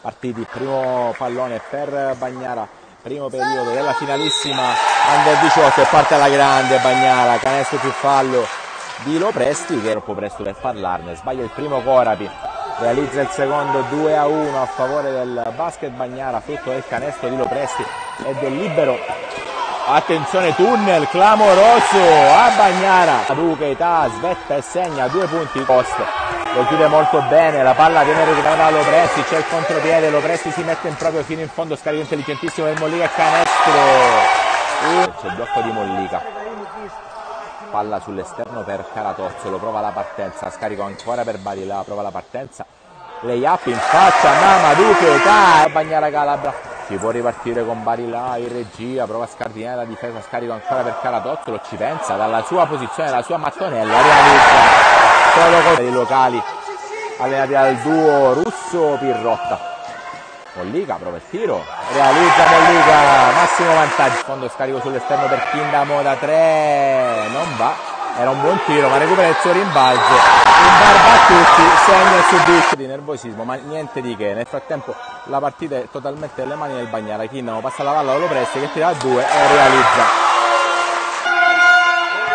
partiti primo pallone per Bagnara primo periodo della finalissima under 18 e parte alla grande Bagnara canestro più fallo di Lopresti che è troppo presto per parlarne sbaglia il primo Corapi realizza il secondo 2 a 1 a favore del basket Bagnara frutto del canestro di Lopresti e del libero attenzione tunnel clamoroso a Bagnara. Duca Età svetta e segna due punti post lo chiude molto bene la palla viene recuperata da Lopresti c'è il contropiede Lopresti si mette in proprio fino in fondo scarico intelligentissimo del Mollica canestro. C'è il blocco di Mollica. Palla sull'esterno per Caratozzolo prova la partenza scarico ancora per Barilla prova la partenza. Lay up in faccia Mamadou Età Bagnara Calabra si può ripartire con Barilla in regia, prova a scardinare la difesa, scarico ancora per Caratozzolo, ci pensa, dalla sua posizione, dalla sua mattonella, realizza solo con i locali allenati dal duo russo-Pirrotta. Mollica prova il tiro, realizza Mollica, massimo vantaggio, fondo scarico sull'esterno per Kindamo da 3, non va, era un buon tiro ma recupera il suo rimbalzo. In barba a tutti segna e di nervosismo ma niente di che. Nel frattempo la partita è totalmente nelle mani del Bagnara Kindamo passa la palla allo Presti che tira a due e realizza.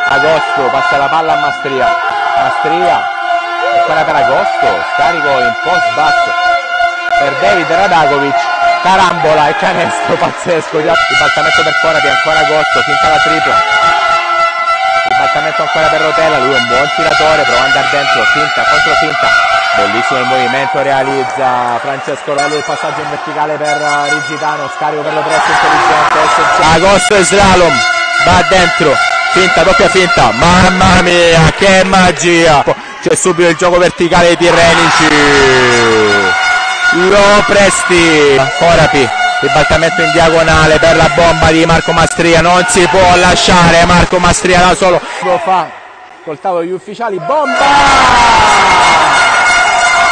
Agosto passa la palla a Mastria. Mastria ancora per Agosto. Scarico in post basso per David Radakovic carambola e canestro pazzesco. Ribaltamento per Corapi ancora Agosto finta la tripla Ribaltamento ancora per Rotella, lui è un buon tiratore, prova ad andare dentro, finta, contro finta. Bellissimo il movimento, realizza Francesco Rolli il passaggio in verticale per Rigitano, scarico per lo presso intelligente. Agosto e slalom, va dentro, finta, doppia finta, mamma mia, che magia! C'è subito il gioco verticale dei Tirrenici. Lo presti, Corapi ribaltamento in diagonale per la bomba di Marco Mastria. Non si può lasciare Marco Mastria da solo. Lo fa col tavolo degli ufficiali. Bomba!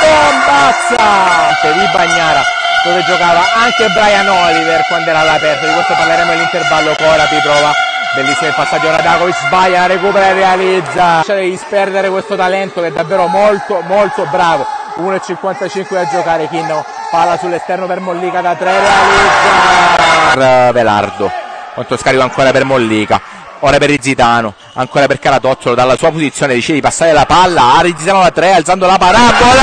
Bombazza! Di Bagnara dove giocava anche Brian Oliver quando era all'aperto. Di questo parleremo nell'intervallo Corapi prova bellissimo il passaggio Radakovic sbaglia recupera e realizza. Devi disperdere questo talento che è davvero molto molto bravo. 1,55 a giocare Kinno palla sull'esterno per Mollica da 3 realizza! Velardo quanto scarico ancora per Mollica. Ora per Rizzitano ancora per Caratozzolo dalla sua posizione. Decide di passare la palla. A Rizzitano da 3 alzando la parabola!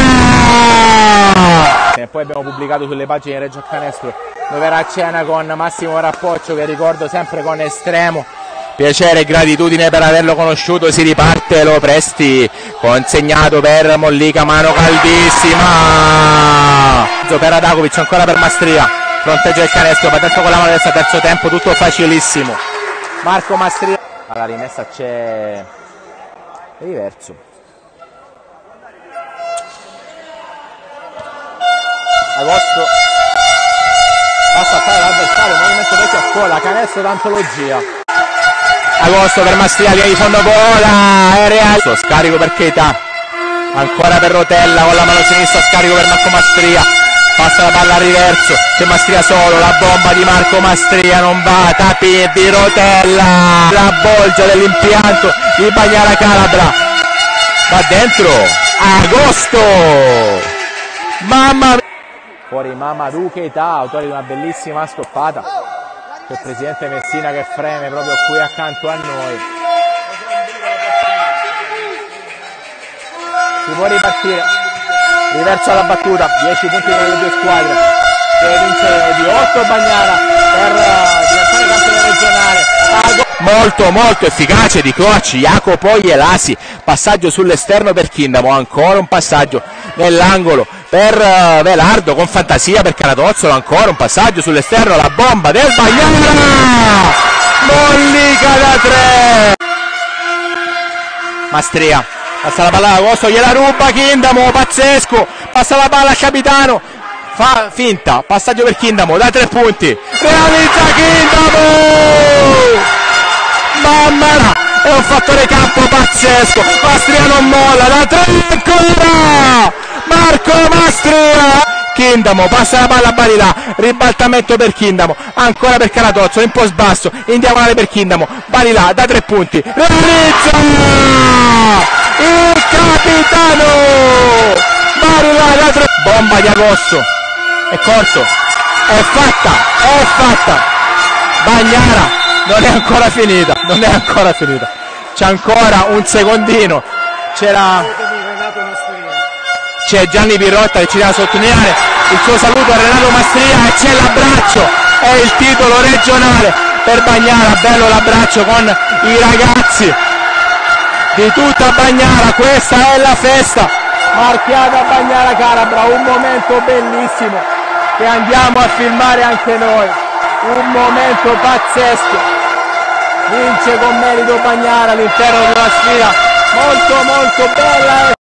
E poi abbiamo pubblicato sulle pagine Reggio Canestro dove era a cena con Massimo Rappoccio che ricordo sempre con estremo piacere e gratitudine per averlo conosciuto. Si riparte lo presti consegnato per Mollica mano caldissima per Adakovic ancora per Mastria. Fronteggia il canestro patento con la mano destra terzo tempo tutto facilissimo. Marco Mastria. Alla rimessa c'è riverso Agosto. Passa a fare l'avversario movimento vecchio a scuola canestro d'antologia. Agosto per Mastria via di fondo vola è scarico per Keita. Ancora per Rotella con la mano sinistra scarico per Marco Mastria passa la palla a riverso c'è Mastria solo la bomba di Marco Mastria non va Tapi di Rotella la bolgia dell'impianto di Bagnara Calabra. Va dentro Agosto. Mamma mia. Fuori Mamadou Keita autore di una bellissima stoppata. C'è il presidente Messina che freme proprio qui accanto a noi. Si può ripartire riverso alla battuta 10 punti per le due squadre. Deve vincere di 8 Bagnara per diventare campione regionale. Molto molto efficace di coach Jacopo Ielasi passaggio sull'esterno per Kindamo ancora un passaggio nell'angolo per uh, Velardo con fantasia per Caratozzolo ancora un passaggio sull'esterno la bomba del Bagnara! Mollica da 3 Mastria passa la palla Agosto gliela ruba Kindamo pazzesco. Passa la palla a Capitano. Fa finta passaggio per Kindamo da tre punti. Realizza Kindamo! Mamma mia! È un fattore campo pazzesco. Mastria non molla da tre ancora! Marco Mastria! Kindamo passa la palla a Barilla. Ribaltamento per Kindamo. Ancora per Caratozzo in post basso. In diagonale per Kindamo. Barilla da tre punti. Realizza il capitano! Da tre bomba di agosto! È corto! È fatta! È fatta! Bagnara! Non è ancora finita! Non è ancora finita! C'è ancora un secondino! C'era c'è Gianni Pirrotta che ci deve sottolineare. Il suo saluto a Renato Mastria e c'è l'abbraccio. È il titolo regionale. Per Bagnara bello l'abbraccio con i ragazzi di tutta Bagnara questa è la festa. Marchiata Bagnara Calabra un momento bellissimo che andiamo a filmare anche noi. Un momento pazzesco. Vince con merito Bagnara all'interno di una sfida molto molto bella